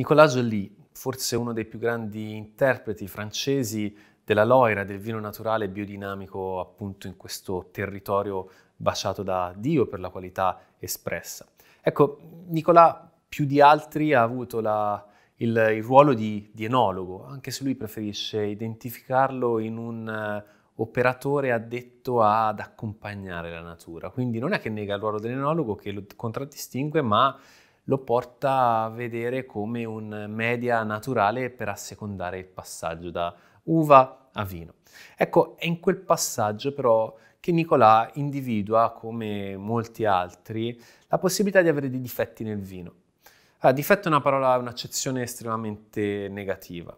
Nicolas Joly, forse uno dei più grandi interpreti francesi della loira, del vino naturale biodinamico appunto in questo territorio baciato da Dio per la qualità espressa. Ecco, Nicolas più di altri ha avuto la, il, il, ruolo di, di, enologo, anche se lui preferisce identificarlo in un uh, operatore addetto ad accompagnare la natura. Quindi non è che nega il ruolo dell'enologo che lo contraddistingue, ma lo porta a vedere come un media naturale per assecondare il passaggio da uva a vino. Ecco, è in quel passaggio però che Nicolà individua, come molti altri, la possibilità di avere dei difetti nel vino. Allora, difetto è una parola, un'accezione estremamente negativa.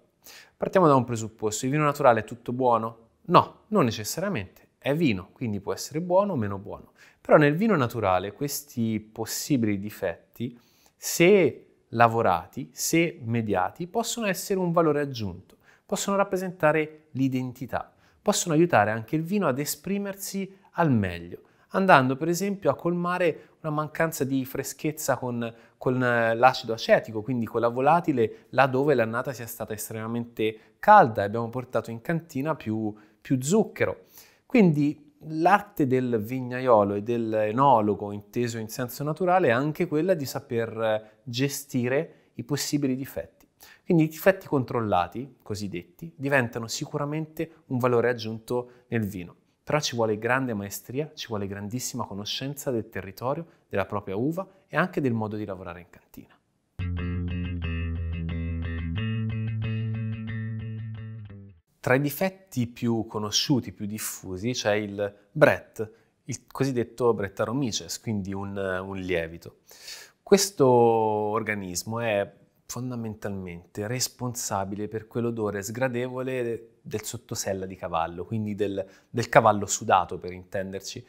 Partiamo da un presupposto, il vino naturale è tutto buono? No, non necessariamente, è vino, quindi può essere buono o meno buono. Però nel vino naturale questi possibili difetti se lavorati, se mediati, possono essere un valore aggiunto, possono rappresentare l'identità, possono aiutare anche il vino ad esprimersi al meglio, andando per esempio a colmare una mancanza di freschezza con, con eh, l'acido acetico, quindi con la volatile, laddove l'annata sia stata estremamente calda e abbiamo portato in cantina più, più zucchero. Quindi l'arte del vignaiolo e dell'enologo, inteso in senso naturale, è anche quella di saper gestire i possibili difetti. Quindi i difetti controllati, cosiddetti, diventano sicuramente un valore aggiunto nel vino. Però ci vuole grande maestria, ci vuole grandissima conoscenza del territorio, della propria uva e anche del modo di lavorare in cantina. Tra i difetti più conosciuti, più diffusi, c'è il Brett, il cosiddetto Brettaromices, quindi un, un lievito. Questo organismo è fondamentalmente responsabile per quell'odore sgradevole del sottosella di cavallo, quindi del, del cavallo sudato per intenderci,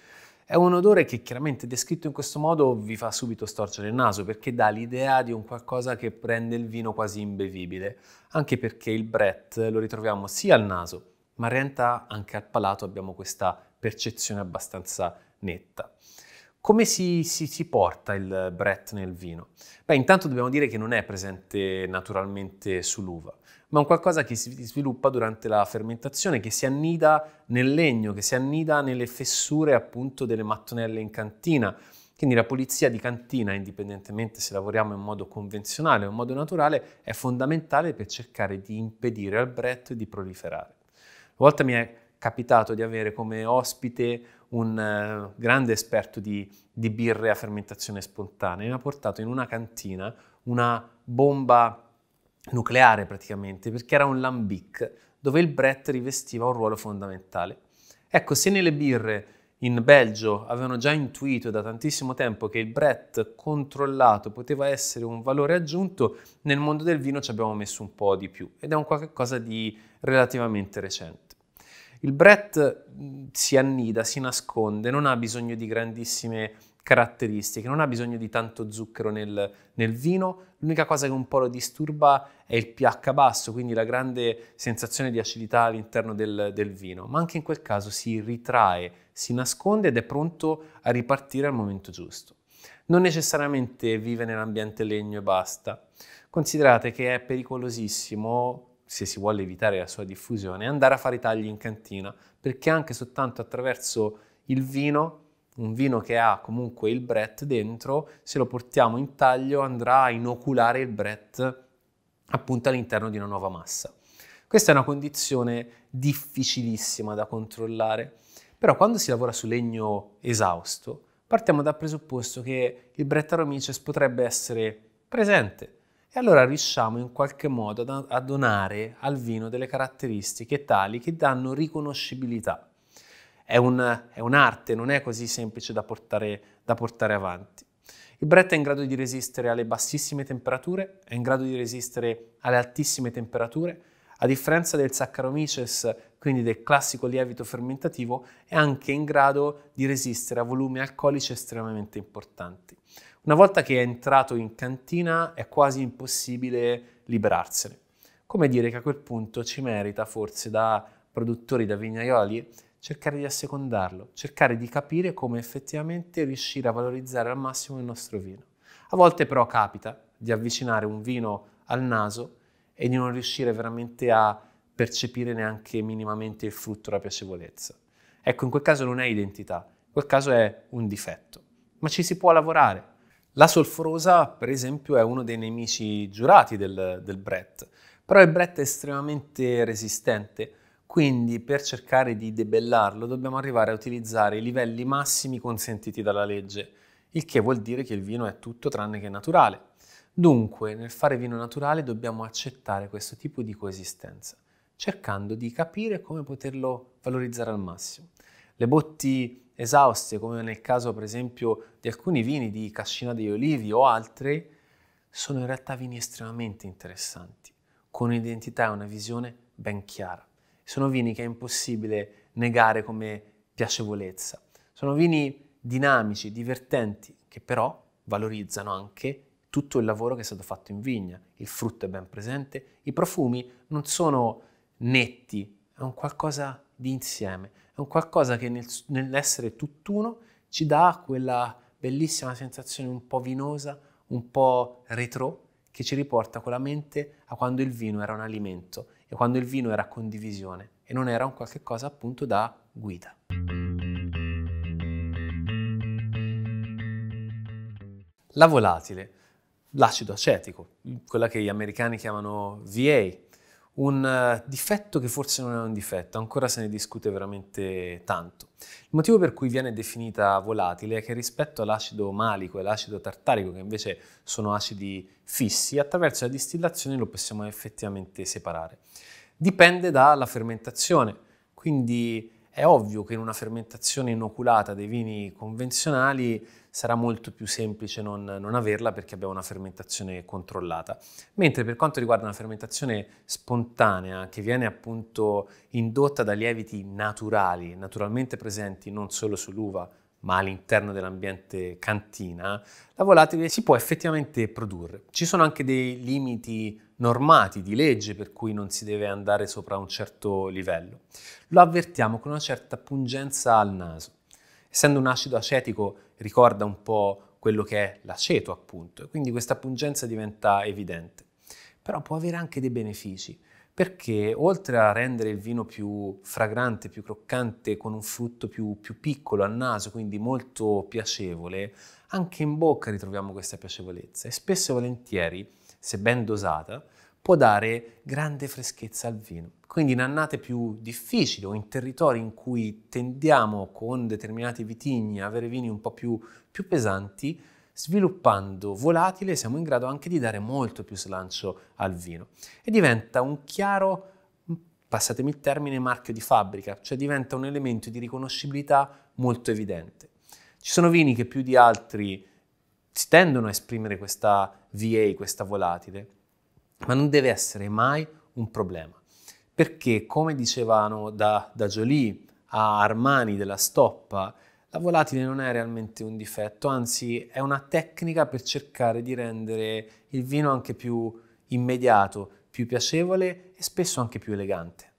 è un odore che chiaramente descritto in questo modo vi fa subito storcere il naso perché dà l'idea di un qualcosa che prende il vino quasi imbevibile, anche perché il Brett lo ritroviamo sia al naso, ma in realtà anche al palato abbiamo questa percezione abbastanza netta. Come si, si, si, porta il Brett nel vino? Beh, intanto dobbiamo dire che non è presente naturalmente sull'uva ma un qualcosa che si sviluppa durante la fermentazione, che si annida nel legno, che si annida nelle fessure appunto delle mattonelle in cantina. Quindi la pulizia di cantina, indipendentemente se lavoriamo in modo convenzionale o in modo naturale, è fondamentale per cercare di impedire al Brett di proliferare. Una volta mi è capitato di avere come ospite un uh, grande esperto di, di birre a fermentazione spontanea e mi ha portato in una cantina una bomba nucleare praticamente, perché era un lambic dove il Brett rivestiva un ruolo fondamentale. Ecco, se nelle birre in Belgio avevano già intuito da tantissimo tempo che il Brett controllato poteva essere un valore aggiunto, nel mondo del vino ci abbiamo messo un po' di più ed è un qualcosa di relativamente recente. Il Brett si annida, si nasconde, non ha bisogno di grandissime caratteristiche, non ha bisogno di tanto zucchero nel, nel, vino, l'unica cosa che un po' lo disturba è il pH basso, quindi la grande sensazione di acidità all'interno del, del vino, ma anche in quel caso si ritrae, si nasconde ed è pronto a ripartire al momento giusto. Non necessariamente vive nell'ambiente legno e basta. Considerate che è pericolosissimo, se si vuole evitare la sua diffusione, andare a fare i tagli in cantina, perché anche soltanto attraverso il vino un vino che ha comunque il Brett dentro, se lo portiamo in taglio andrà a inoculare il Brett appunto all'interno di una nuova massa. Questa è una condizione difficilissima da controllare, però quando si lavora su legno esausto partiamo dal presupposto che il Brett Aromices potrebbe essere presente e allora riusciamo in qualche modo a donare al vino delle caratteristiche tali che danno riconoscibilità è, un, è un'arte, non è così semplice da portare, da portare avanti. Il Brett è in grado di resistere alle bassissime temperature, è in grado di resistere alle altissime temperature, a differenza del Saccharomyces, quindi del classico lievito fermentativo, è anche in grado di resistere a volumi alcolici estremamente importanti. Una volta che è entrato in cantina è quasi impossibile liberarsene. Come dire che a quel punto ci merita forse da produttori, da vignaioli, cercare di assecondarlo, cercare di capire come effettivamente riuscire a valorizzare al massimo il nostro vino. A volte però capita di avvicinare un vino al naso e di non riuscire veramente a percepire neanche minimamente il frutto, la piacevolezza. Ecco, in quel caso non è identità, in quel caso è un difetto, ma ci si può lavorare. La solforosa, per esempio, è uno dei nemici giurati del, del Brett, però il Brett è estremamente resistente, quindi per cercare di debellarlo dobbiamo arrivare a utilizzare i livelli massimi consentiti dalla legge, il che vuol dire che il vino è tutto tranne che naturale. Dunque, nel fare vino naturale dobbiamo accettare questo tipo di coesistenza, cercando di capire come poterlo valorizzare al massimo. Le botti esauste, come nel caso per esempio di alcuni vini di Cascina degli Olivi o altri, sono in realtà vini estremamente interessanti, con un'identità e una visione ben chiara. Sono vini che è impossibile negare come piacevolezza. Sono vini dinamici, divertenti, che però valorizzano anche tutto il lavoro che è stato fatto in vigna, il frutto è ben presente, i profumi non sono netti, è un qualcosa di insieme, è un qualcosa che nel, nell'essere tutt'uno ci dà quella bellissima sensazione un po' vinosa, un po' retro, che ci riporta con la mente a quando il vino era un alimento e quando il vino era condivisione e non era un qualche cosa appunto da guida. La volatile l'acido acetico, quella che gli americani chiamano VA, un uh, difetto che forse non è un difetto, ancora se ne discute veramente tanto. Il motivo per cui viene definita volatile è che rispetto all'acido malico e l'acido tartarico, che invece sono acidi fissi, attraverso la distillazione lo possiamo effettivamente separare. Dipende dalla fermentazione, quindi è ovvio che in una fermentazione inoculata dei vini convenzionali sarà molto più semplice non, non, averla perché abbiamo una fermentazione controllata. Mentre per quanto riguarda una fermentazione spontanea, che viene appunto indotta da lieviti naturali, naturalmente presenti non solo sull'uva, ma all'interno dell'ambiente cantina, la volatile si può effettivamente produrre. Ci sono anche dei limiti normati di legge per cui non si deve andare sopra un certo livello. Lo avvertiamo con una certa pungenza al naso. Essendo un acido acetico ricorda un po' quello che è l'aceto appunto, e quindi questa pungenza diventa evidente. Però può avere anche dei benefici, perché oltre a rendere il vino più fragrante, più croccante, con un frutto più, più piccolo al naso, quindi molto piacevole, anche in bocca ritroviamo questa piacevolezza e spesso e volentieri, se ben dosata, può dare grande freschezza al vino. Quindi in annate più difficili o in territori in cui tendiamo con determinati vitigni a avere vini un po' più, più pesanti, sviluppando volatile siamo in grado anche di dare molto più slancio al vino e diventa un chiaro, passatemi il termine, marchio di fabbrica, cioè diventa un elemento di riconoscibilità molto evidente. Ci sono vini che più di altri tendono a esprimere questa VA, questa volatile, ma non deve essere mai un problema, perché come dicevano da, da Jolie a Armani della stoppa, la volatile non è realmente un difetto, anzi è una tecnica per cercare di rendere il vino anche più immediato, più piacevole e spesso anche più elegante.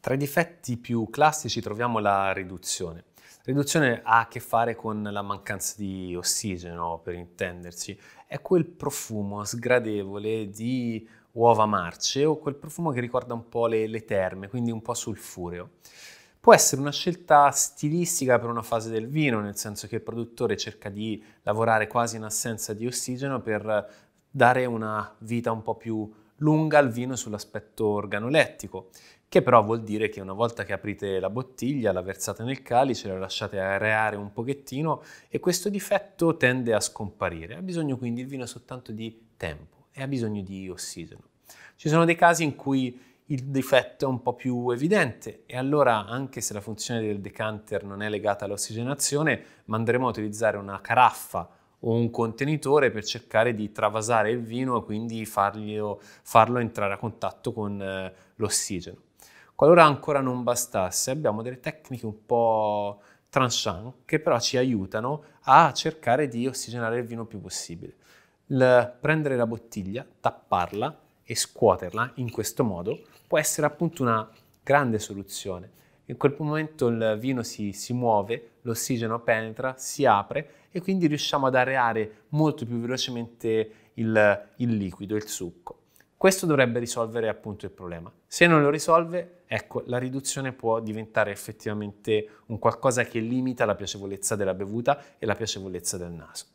Tra i difetti più classici troviamo la riduzione. Riduzione ha a che fare con la mancanza di ossigeno, per intenderci. È quel profumo sgradevole di uova marce o quel profumo che ricorda un po' le, le terme, quindi un po' sulfureo. Può essere una scelta stilistica per una fase del vino, nel senso che il produttore cerca di lavorare quasi in assenza di ossigeno per dare una vita un po' più lunga al vino sull'aspetto organolettico che però vuol dire che una volta che aprite la bottiglia, la versate nel calice, la lasciate areare un pochettino e questo difetto tende a scomparire. Ha bisogno quindi il vino soltanto di tempo e ha bisogno di ossigeno. Ci sono dei casi in cui il difetto è un po' più evidente e allora anche se la funzione del decanter non è legata all'ossigenazione, manderemo a utilizzare una caraffa o un contenitore per cercare di travasare il vino e quindi farlo, farlo entrare a contatto con eh, l'ossigeno. Qualora ancora non bastasse, abbiamo delle tecniche un po' tranchant che però ci aiutano a cercare di ossigenare il vino il più possibile. Il prendere la bottiglia, tapparla e scuoterla in questo modo può essere appunto una grande soluzione. In quel momento il vino si, si muove, l'ossigeno penetra, si apre e quindi riusciamo ad areare molto più velocemente il, il liquido, il succo. Questo dovrebbe risolvere appunto il problema. Se non lo risolve, ecco, la riduzione può diventare effettivamente un qualcosa che limita la piacevolezza della bevuta e la piacevolezza del naso.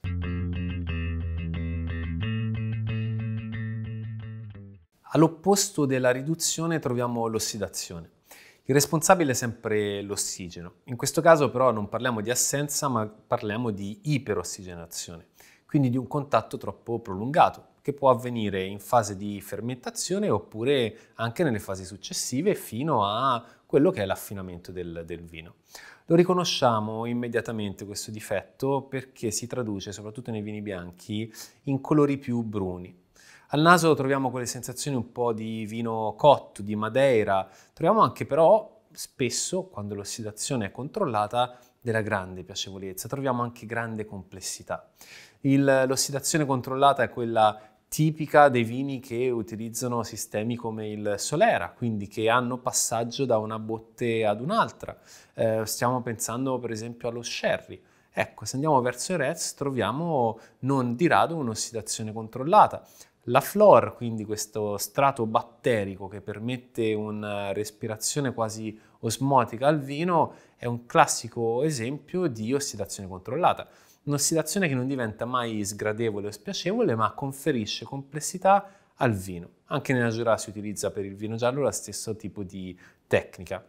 All'opposto della riduzione troviamo l'ossidazione. Il responsabile è sempre l'ossigeno. In questo caso però non parliamo di assenza, ma parliamo di iperossigenazione, quindi di un contatto troppo prolungato, che può avvenire in fase di fermentazione oppure anche nelle fasi successive fino a quello che è l'affinamento del, del vino. Lo riconosciamo immediatamente questo difetto perché si traduce soprattutto nei vini bianchi in colori più bruni. Al naso troviamo quelle sensazioni un po' di vino cotto, di madeira, troviamo anche però spesso, quando l'ossidazione è controllata, della grande piacevolezza, troviamo anche grande complessità. Il, l'ossidazione controllata è quella tipica dei vini che utilizzano sistemi come il Solera, quindi che hanno passaggio da una botte ad un'altra. Eh, stiamo pensando per esempio allo sherry. Ecco, se andiamo verso il Rez troviamo non di rado un'ossidazione controllata. La flor, quindi questo strato batterico che permette una respirazione quasi osmotica al vino, è un classico esempio di ossidazione controllata. Un'ossidazione che non diventa mai sgradevole o spiacevole, ma conferisce complessità al vino. Anche nella Jura si utilizza per il vino giallo lo stesso tipo di tecnica.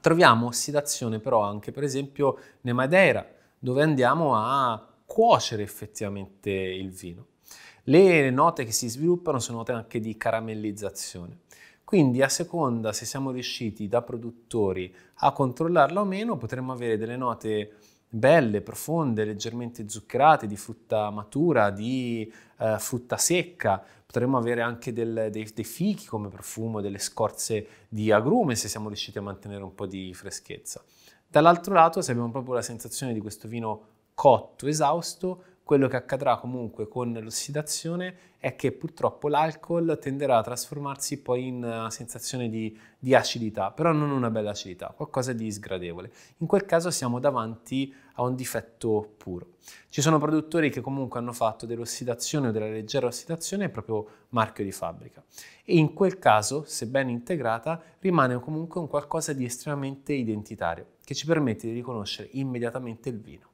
Troviamo ossidazione però anche per esempio nei Madeira, dove andiamo a cuocere effettivamente il vino. Le note che si sviluppano sono note anche di caramellizzazione. Quindi a seconda se siamo riusciti da produttori a controllarla o meno, potremmo avere delle note belle, profonde, leggermente zuccherate, di frutta matura, di eh, frutta secca. Potremmo avere anche del, dei, dei, fichi come profumo, delle scorze di agrume se siamo riusciti a mantenere un po' di freschezza. Dall'altro lato, se abbiamo proprio la sensazione di questo vino cotto, esausto, quello che accadrà comunque con l'ossidazione è che purtroppo l'alcol tenderà a trasformarsi poi in una sensazione di, di, acidità, però non una bella acidità, qualcosa di sgradevole. In quel caso siamo davanti a un difetto puro. Ci sono produttori che comunque hanno fatto dell'ossidazione o della leggera ossidazione proprio marchio di fabbrica e in quel caso, se ben integrata, rimane comunque un qualcosa di estremamente identitario che ci permette di riconoscere immediatamente il vino.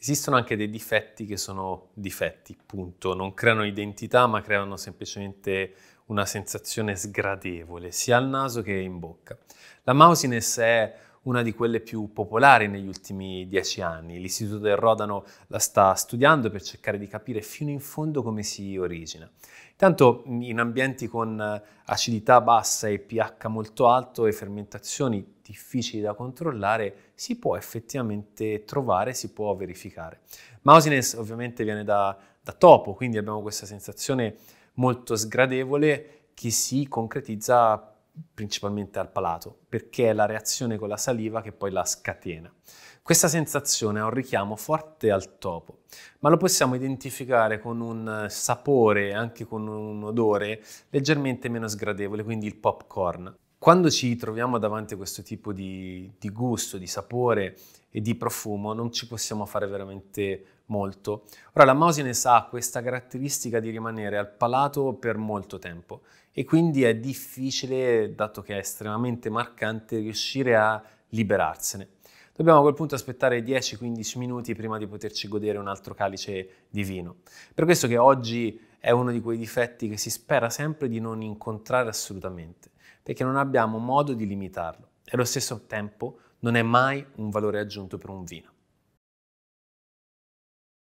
Esistono anche dei difetti che sono difetti, punto. Non creano identità, ma creano semplicemente una sensazione sgradevole, sia al naso che in bocca. La mousiness è una di quelle più popolari negli ultimi dieci anni. L'Istituto del Rodano la sta studiando per cercare di capire fino in fondo come si origina. Intanto in ambienti con acidità bassa e pH molto alto e fermentazioni difficili da controllare, si può effettivamente trovare, si può verificare. Mousiness ovviamente viene da, da topo, quindi abbiamo questa sensazione molto sgradevole che si concretizza principalmente al palato, perché è la reazione con la saliva che poi la scatena. Questa sensazione ha un richiamo forte al topo, ma lo possiamo identificare con un sapore, anche con un odore leggermente meno sgradevole, quindi il popcorn. Quando ci troviamo davanti a questo tipo di, di, gusto, di sapore e di profumo, non ci possiamo fare veramente molto. Ora, la Mosines ha questa caratteristica di rimanere al palato per molto tempo e quindi è difficile, dato che è estremamente marcante, riuscire a liberarsene. Dobbiamo a quel punto aspettare 10-15 minuti prima di poterci godere un altro calice di vino. Per questo che oggi è uno di quei difetti che si spera sempre di non incontrare assolutamente perché non abbiamo modo di limitarlo e allo stesso tempo non è mai un valore aggiunto per un vino.